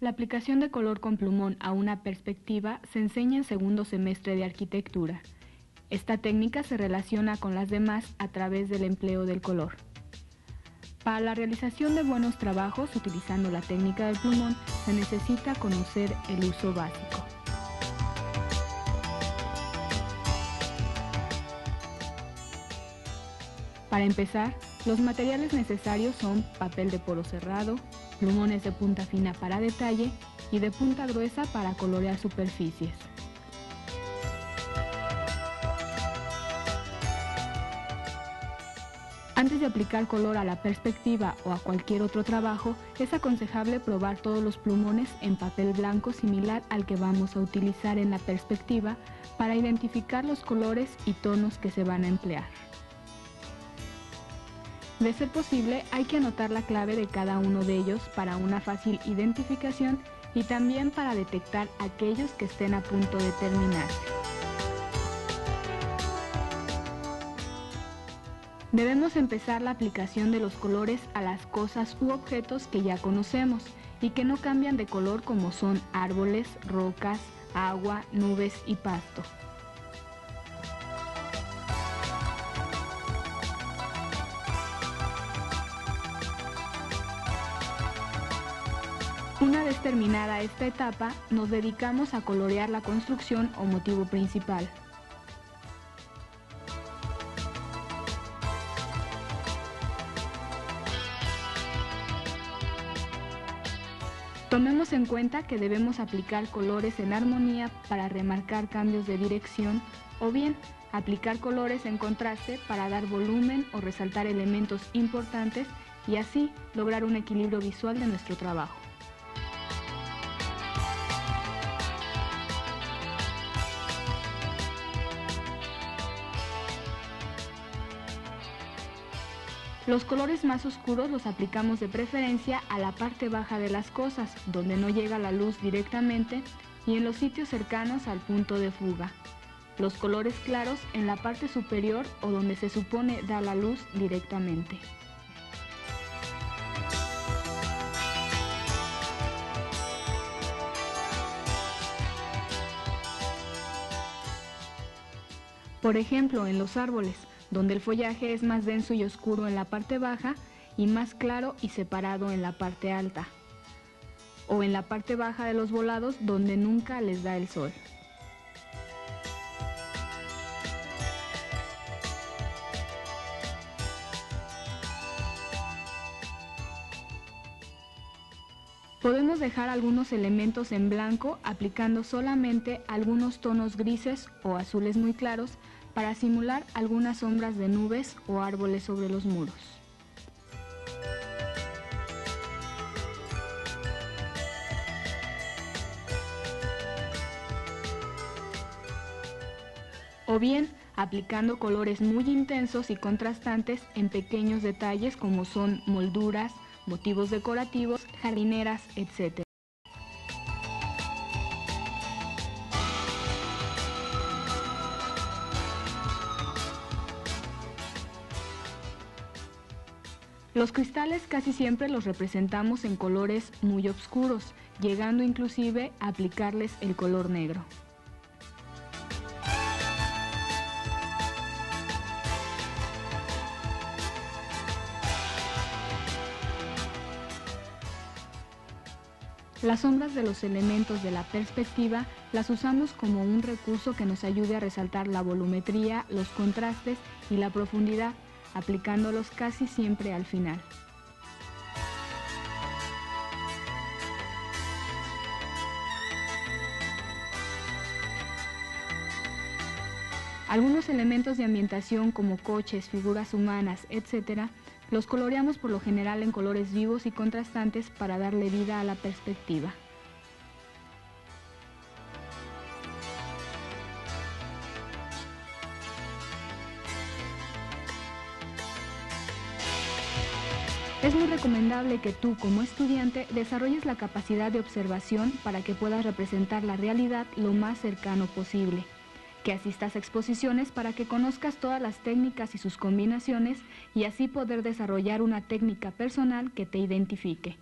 La aplicación de color con plumón a una perspectiva se enseña en segundo semestre de arquitectura. Esta técnica se relaciona con las demás a través del empleo del color. Para la realización de buenos trabajos utilizando la técnica del plumón se necesita conocer el uso básico. Para empezar, los materiales necesarios son papel de poro cerrado, plumones de punta fina para detalle y de punta gruesa para colorear superficies. Antes de aplicar color a la perspectiva o a cualquier otro trabajo, es aconsejable probar todos los plumones en papel blanco similar al que vamos a utilizar en la perspectiva para identificar los colores y tonos que se van a emplear. De ser posible, hay que anotar la clave de cada uno de ellos para una fácil identificación y también para detectar aquellos que estén a punto de terminarse. Debemos empezar la aplicación de los colores a las cosas u objetos que ya conocemos y que no cambian de color como son árboles, rocas, agua, nubes y pasto. Terminada esta etapa, nos dedicamos a colorear la construcción o motivo principal. Tomemos en cuenta que debemos aplicar colores en armonía para remarcar cambios de dirección o bien aplicar colores en contraste para dar volumen o resaltar elementos importantes y así lograr un equilibrio visual de nuestro trabajo. Los colores más oscuros los aplicamos de preferencia a la parte baja de las cosas, donde no llega la luz directamente, y en los sitios cercanos al punto de fuga. Los colores claros en la parte superior o donde se supone da la luz directamente. Por ejemplo, en los árboles, donde el follaje es más denso y oscuro en la parte baja y más claro y separado en la parte alta, o en la parte baja de los volados donde nunca les da el sol. Podemos dejar algunos elementos en blanco aplicando solamente algunos tonos grises o azules muy claros para simular algunas sombras de nubes o árboles sobre los muros. O bien aplicando colores muy intensos y contrastantes en pequeños detalles como son molduras, motivos decorativos, jardineras, etc. Los cristales casi siempre los representamos en colores muy oscuros, llegando inclusive a aplicarles el color negro. Las sombras de los elementos de la perspectiva las usamos como un recurso que nos ayude a resaltar la volumetría, los contrastes y la profundidad aplicándolos casi siempre al final. Algunos elementos de ambientación como coches, figuras humanas, etc., los coloreamos por lo general en colores vivos y contrastantes para darle vida a la perspectiva. Recomendable que tú como estudiante desarrolles la capacidad de observación para que puedas representar la realidad lo más cercano posible, que asistas a exposiciones para que conozcas todas las técnicas y sus combinaciones y así poder desarrollar una técnica personal que te identifique.